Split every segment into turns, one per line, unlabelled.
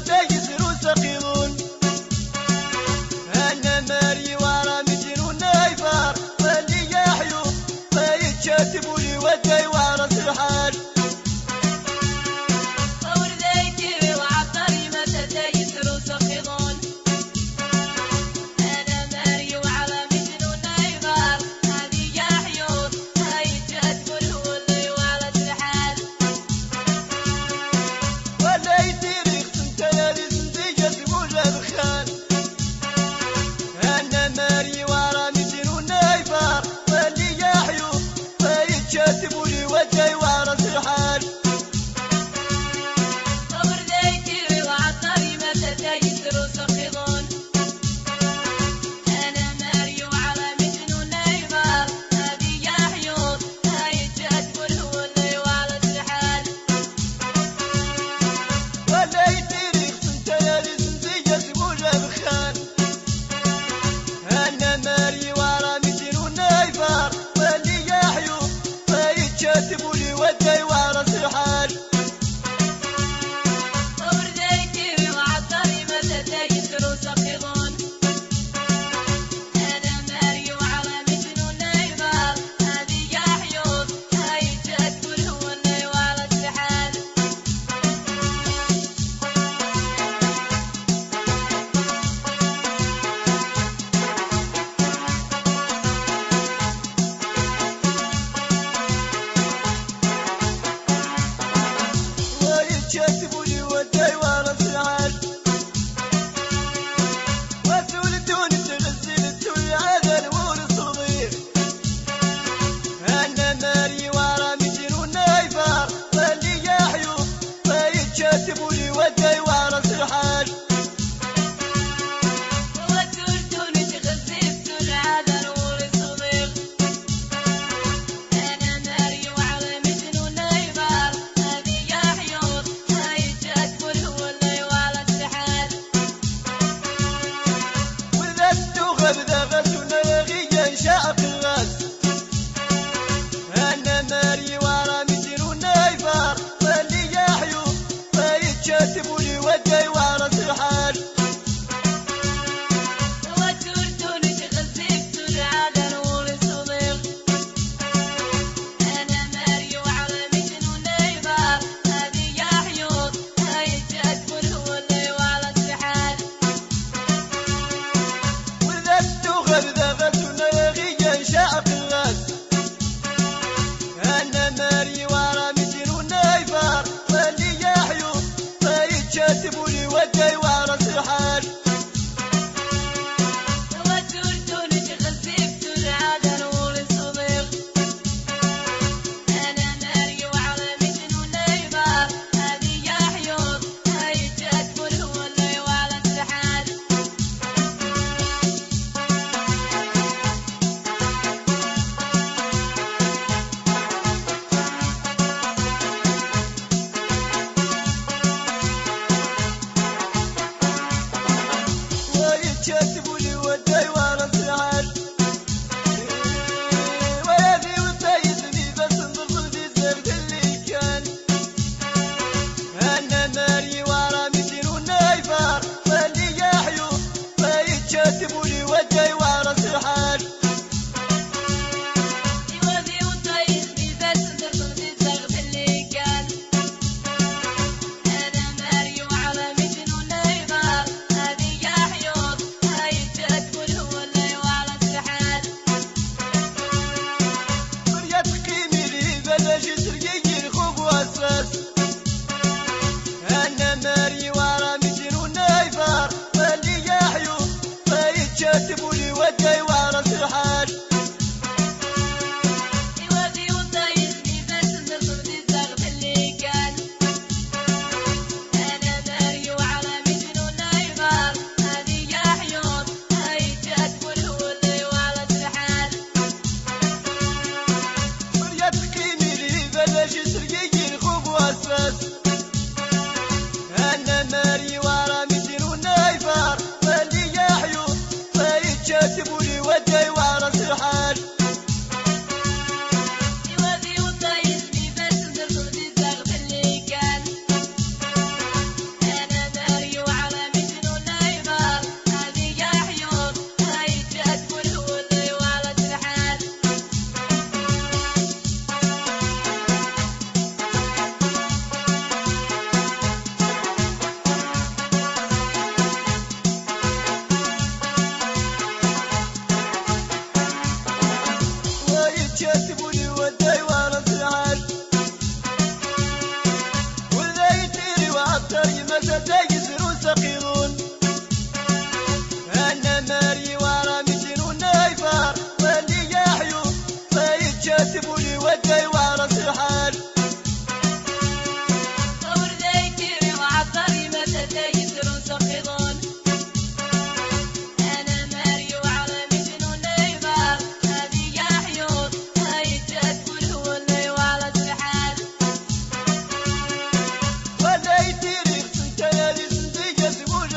تجسر سقيم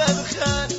سموجة